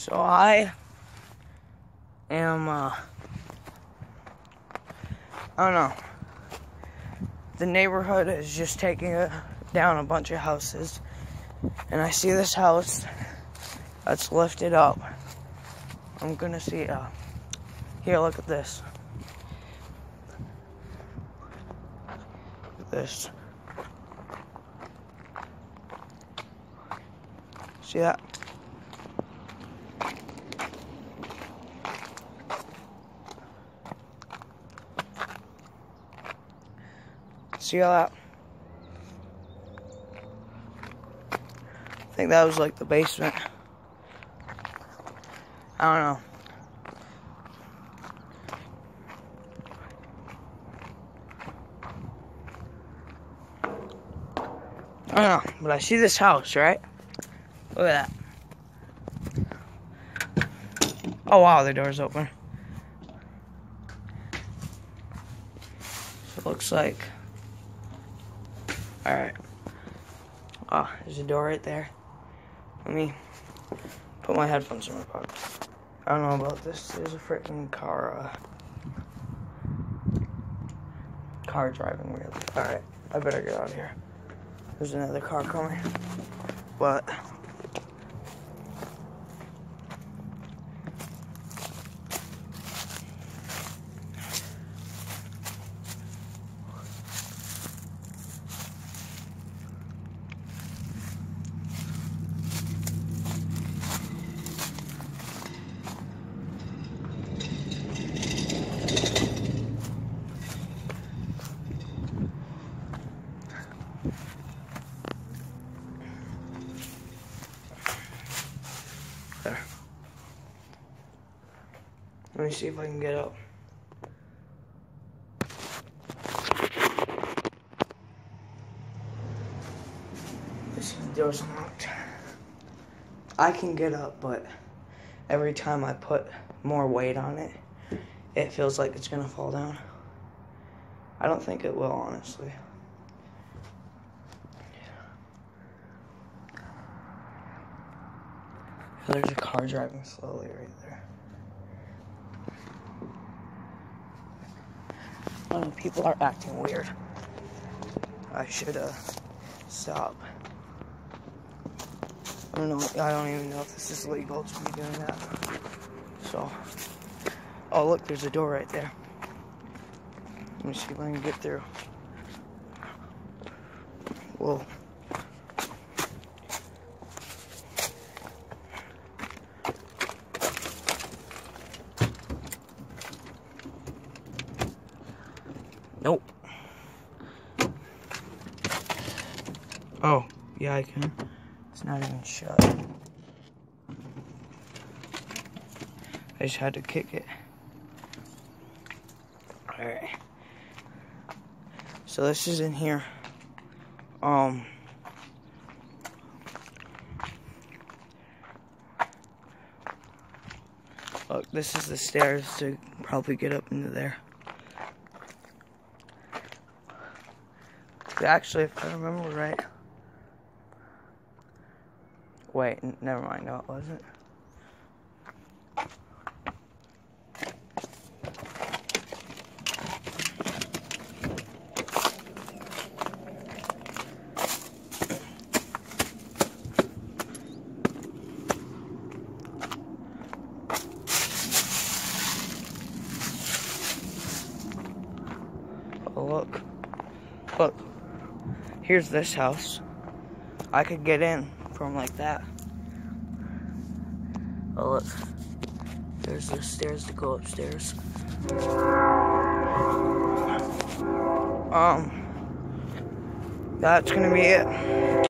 So I am, uh, I don't know. The neighborhood is just taking a, down a bunch of houses. And I see this house that's lifted up. I'm gonna see, uh, here, look at this. Look at this. See that? See all that? I think that was like the basement. I don't know. I don't know, but I see this house, right? Look at that. Oh wow, the door's open. So it looks like. Alright. Oh, there's a door right there. Let me put my headphones in my pocket. I don't know about this. There's a freaking car, uh, car driving weirdly. Alright, I better get out of here. There's another car coming. But There. Let me see if I can get up. This door's locked. I can get up, but every time I put more weight on it, it feels like it's gonna fall down. I don't think it will, honestly. There's a car driving slowly right there. I people are acting weird. I should uh stop. I don't know. I don't even know if this is legal to be doing that. So, oh look, there's a door right there. Let me see if I can get through. Whoa. Nope. Oh, yeah, I can. It's not even shut. I just had to kick it. Alright. So this is in here. Um Look, this is the stairs to probably get up into there. Actually, if I remember right. Wait, never mind. No, it wasn't. Look. Look. Here's this house. I could get in from like that. Oh, look. There's the stairs to go upstairs. Um, that's gonna be it.